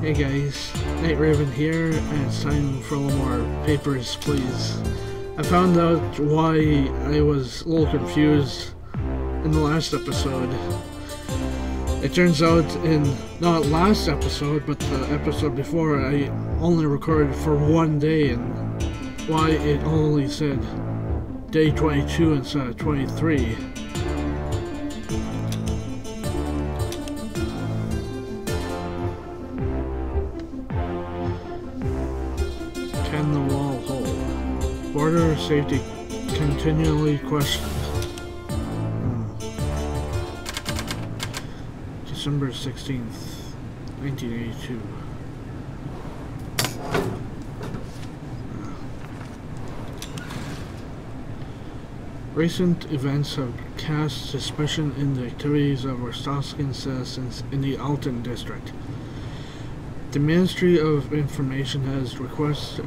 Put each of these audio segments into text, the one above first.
Hey guys, Night Raven here, and it's time for a little more Papers, Please. I found out why I was a little confused in the last episode. It turns out in, not last episode, but the episode before, I only recorded for one day, and why it only said day 22 instead of 23. Border safety continually questioned. Hmm. December 16th, 1982. Recent events have cast suspicion in the activities of Arstotzkan citizens in the Altan district. The Ministry of Information has requested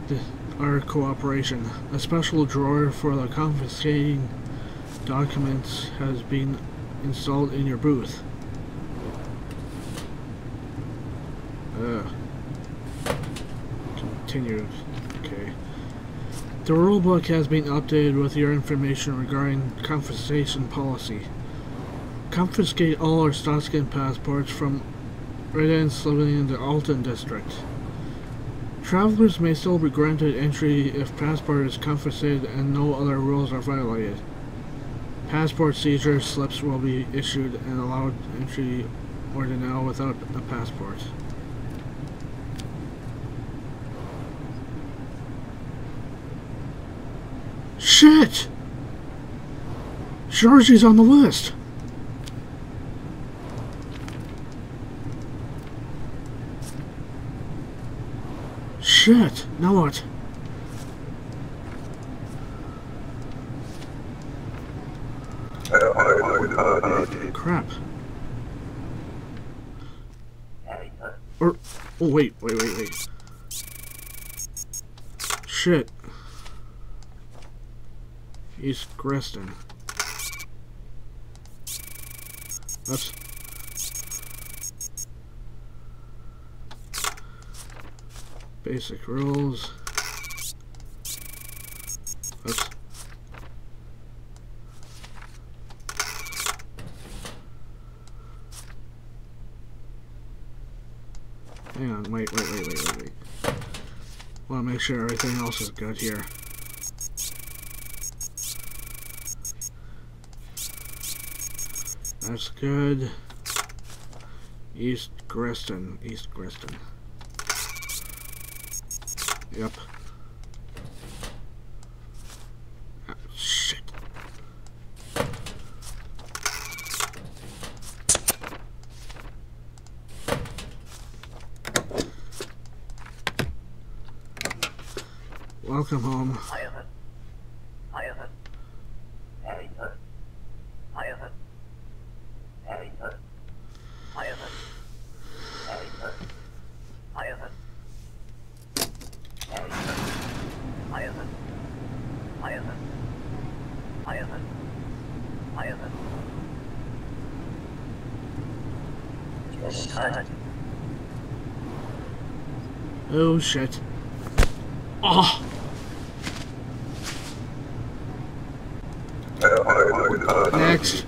our cooperation. A special drawer for the confiscating documents has been installed in your booth. Uh, continued. Okay. The rulebook has been updated with your information regarding confiscation policy. Confiscate all Arstotzkan passports from residents living in the Altan district. Travelers may still be granted entry if passport is confiscated and no other rules are violated. Passport seizure slips will be issued and allowed entry or denial without a passport. Shit! Georgie's on the list. Shit! Now what? Crap. Or, oh wait, wait, wait, wait. Shit. East Grestin. That's... Basic rules. That's... Hang on, wait, wait, wait, wait, wait, wait. Want to make sure everything else is good here. That's good. East Grestin. East Grestin. Yep. Ah, shit. Welcome home. Oh shit. Oh! Next.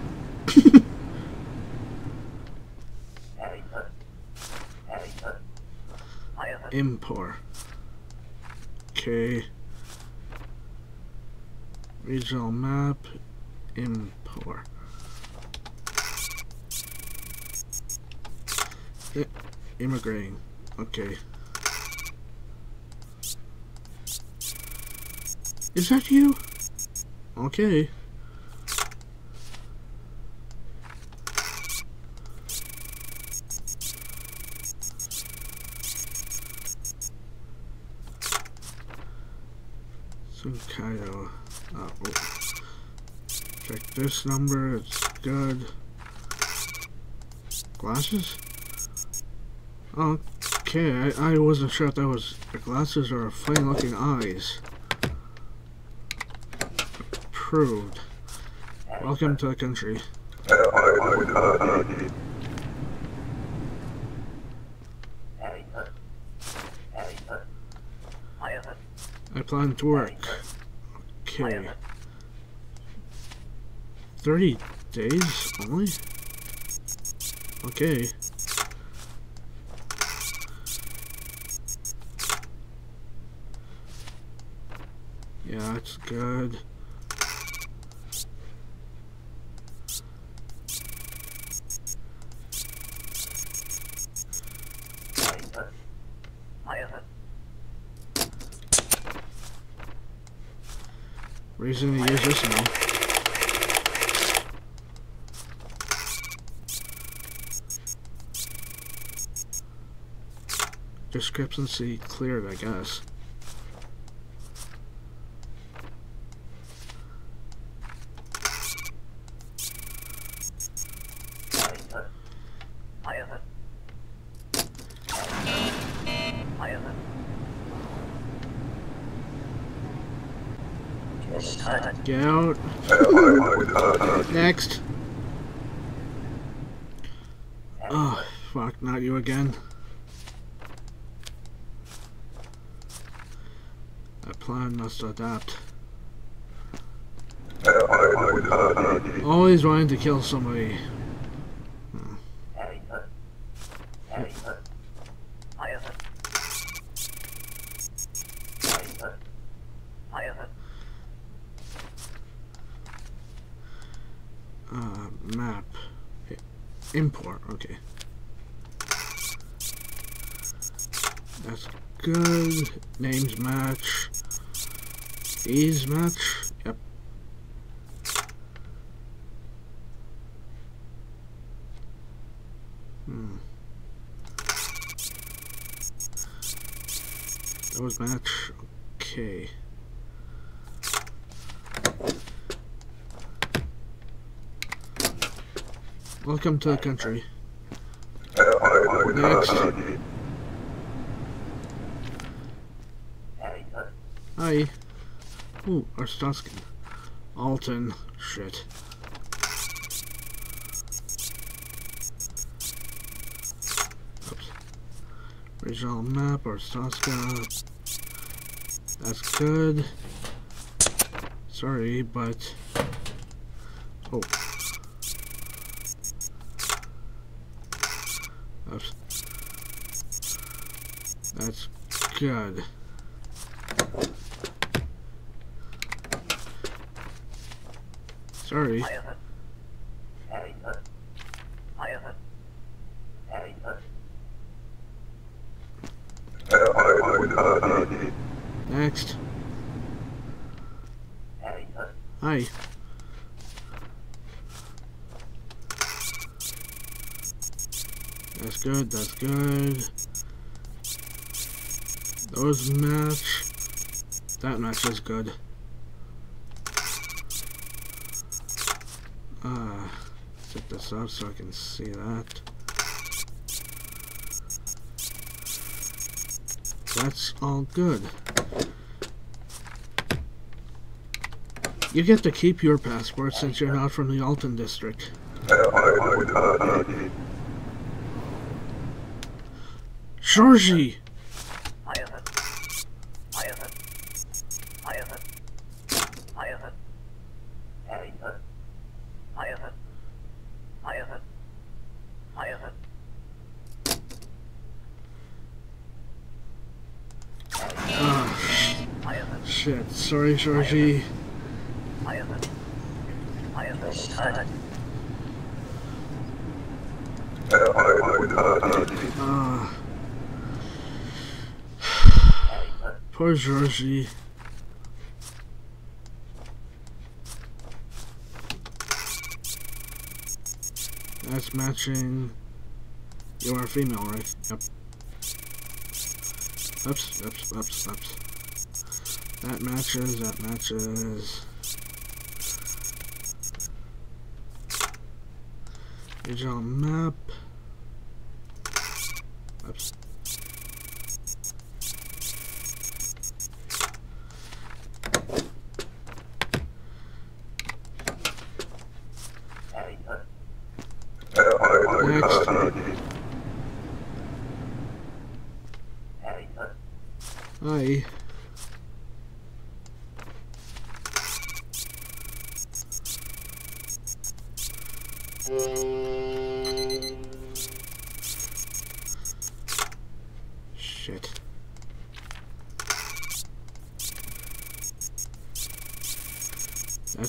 Impor. Okay. Regional map. Impor. I eh, immigrating. Okay. Is that you? Okay. Sunkaido. Uh, oh. Check this number, it's good. Glasses? Okay, I, I wasn't sure if that was glasses or funny looking eyes approved. Welcome to the country. I plan to work. Okay. 30 days only? Okay. Yeah, that's good. Reason to use this now. Discrepancy cleared, I guess. Out. Next. Oh, fuck, not you again. A plan must adapt. Always wanting to kill somebody. Uh, map. Impor, okay. That's good. Names match. These match. Yep. Hmm. Those match. Okay. Welcome to the country. Next. Hi. Ooh, Arstotzkan. Altan. Shit. Oops. Regional map, Arstotzka. That's good. Sorry, but... Oh. Oops. Good. Sorry. Next. Hi. That's good, that's good. Those match. That match is good. Uh, set this up so I can see that. That's all good. You get to keep your passport since you're not from the Altan district. Georgie! Ah, shit. Sorry, Georgie. Ah. Poor Georgie. That's matching. You are female, right? Yep. Oops, oops, oops, oops. That matches, that matches. Regional map.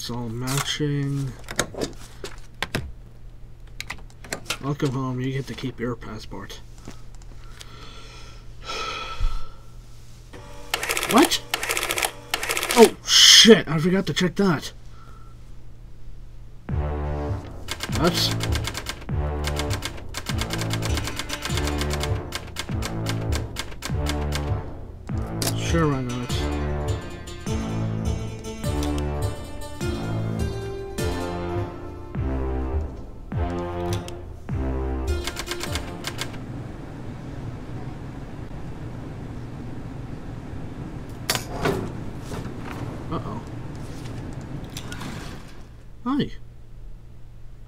That's all matching. Welcome home, you get to keep your passport. What? Oh, shit, I forgot to check that. Hi.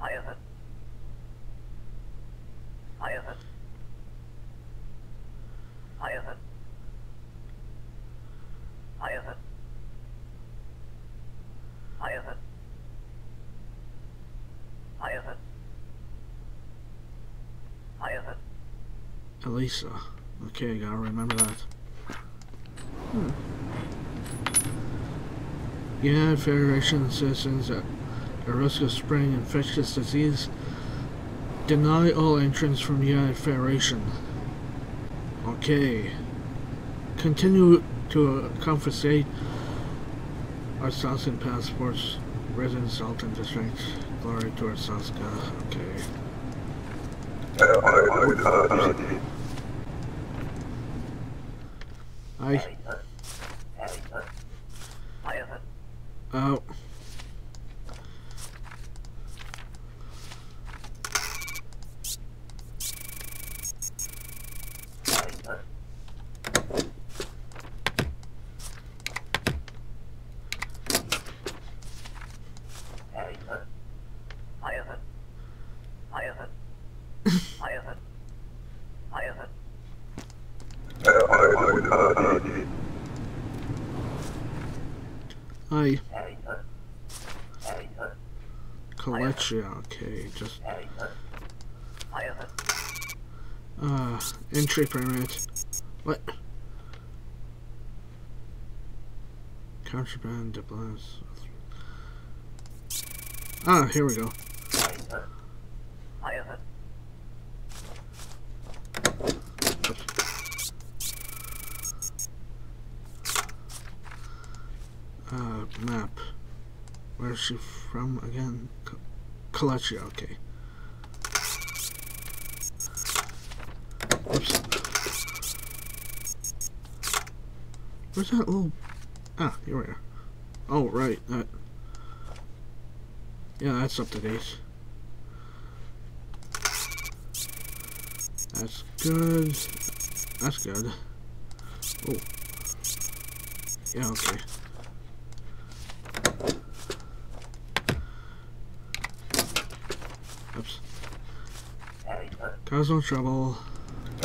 Ivan. Ivan. Ivan. Ivan. Ivan. Ivan. Ivan. Elisa. Okay, gotta remember that. Hmm. United Federation citizens at the risk of spreading infectious disease deny all entrance from the United Federation. Okay. Continue to uh, confiscate Arstotzkan passports. Resident Sultan District. Glory to Arstotzka. Okay. I. Ivan. Oh. I. Ivan. Okay, just. Entry permit. What? Contraband diplomas. Ah, here we go. Uh, map. Where's she from again? Kolechia, okay. Whoops. Where's that little... Ah, here we are. Oh, right, that... Yeah, that's up to date. That's good. That's good. Oh. Yeah, okay. Oops. Cause no trouble.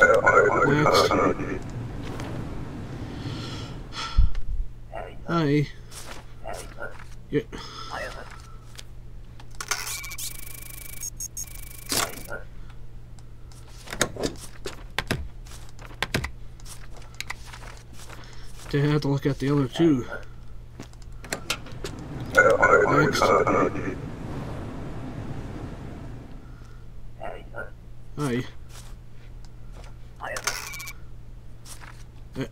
Next. Hi. Yeah. They had to look at the other two. Next. Ivan. Hi. Ivan.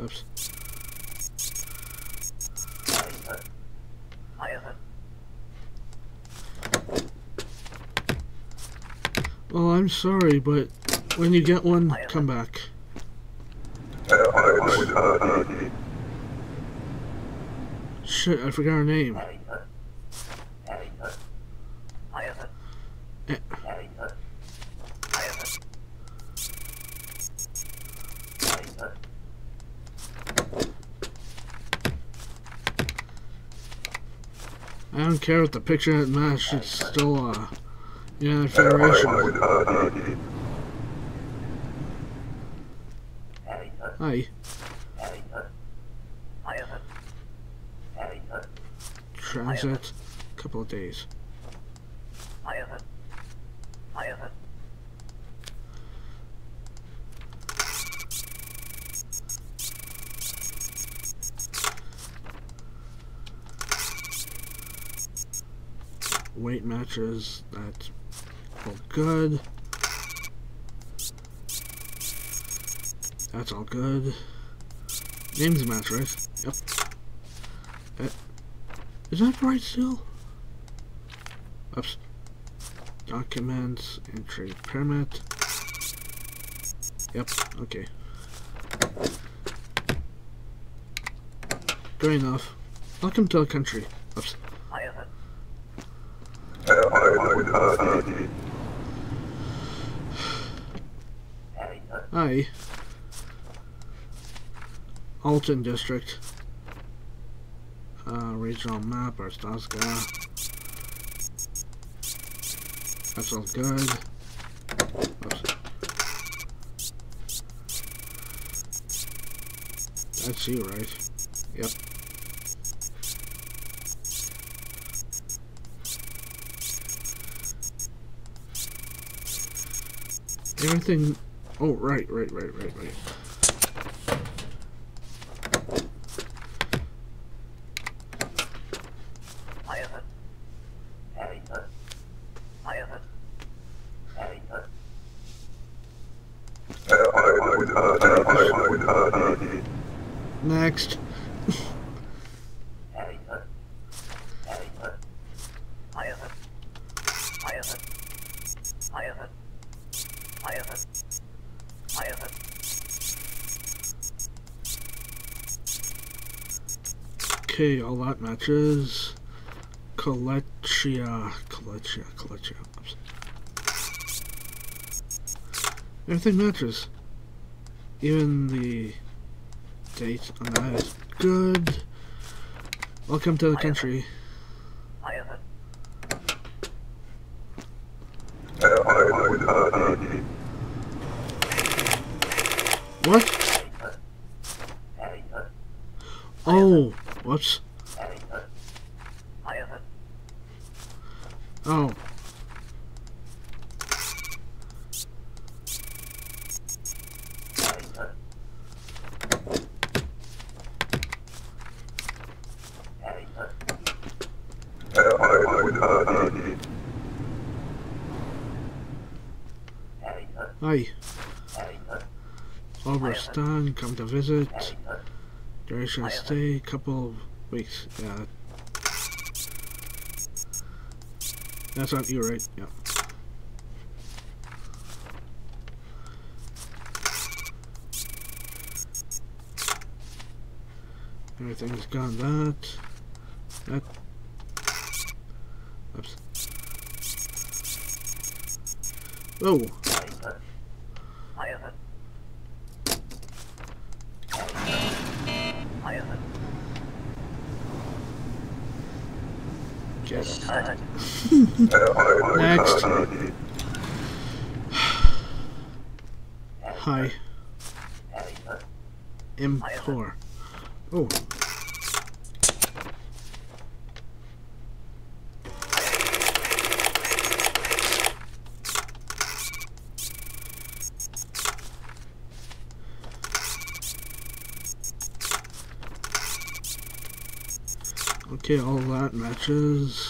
Oops. Well, I'm sorry, but when you get one, come back. Shit, I forgot her name. Care if the picture didn't match, it's still, uh, United Federation. Hi. Transit. Couple of days. Weight matches. That's all good. That's all good. Names match, right? Yep. Uh, is that right still? Oops. Documents, entry permit. Yep, okay. Good enough. Welcome to the country. Oops. I have it. Harry, uh, Hi. Altan District. Uh, regional map, Arstotzka. That's all good. Oops. That's you, right? Yep. Everything. Oh, right, right, right, right, right. I have it. I have it. Harry, Next. Okay, all that matches. Kolechia. Kolechia. Kolechia. Everything matches. Even the date on that is good. Welcome to the country. I have it. What? Harry, uh, Uh, Oh, whoops. Harry, I have it. Oh. Harry, uh, Harry, uh, Harry, uh, Hi. Harry, uh, Obristan, come to visit. Duration stay, couple of weeks. Yeah. That's not you, right? Yeah. Everything's gone that. That. Oops. Oh, Harry, uh, I have it. I have it. yes. I have it. Next. Hi. Harry, uh, M4. Oh. Okay, all that matches.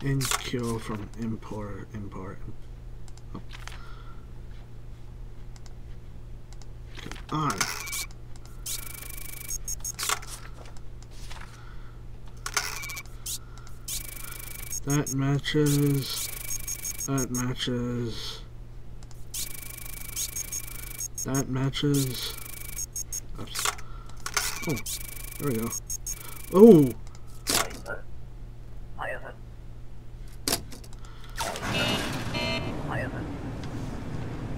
NQ from Impor, Impor. Oh. That matches. That matches. That matches. Oops. Oh, there we go. Oh, Harry, uh, I have it. I have it.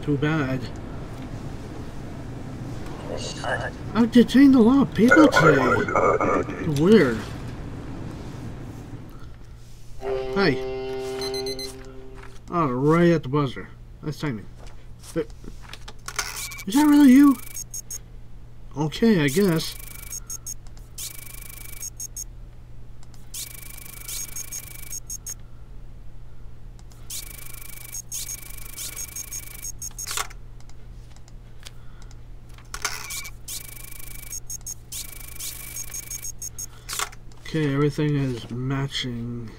Too bad. I have detained a lot of people today. Weird. Hi. Oh, right at the buzzer. Nice timing. But, is that really you? Okay, I guess. Okay, everything is matching.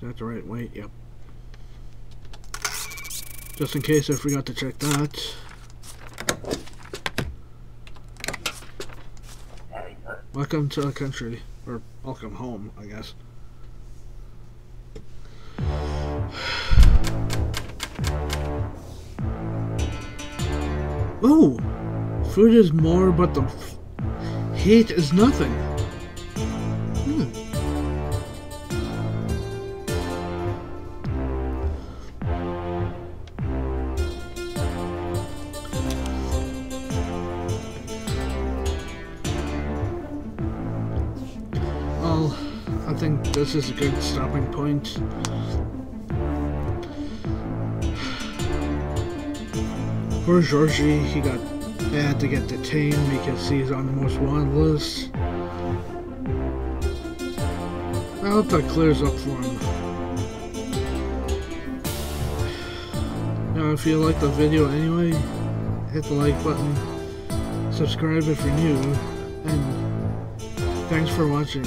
that the right way? Yep. Just in case I forgot to check that. Welcome to the country. Or welcome home, I guess. Oh! Food is more, but the hate is nothing. This is a good stopping point. For Georgie, he got had to get detained because he's on the most wanted list. I hope that clears up for him. Now, if you like the video anyway, hit the like button, subscribe if you're new, and thanks for watching.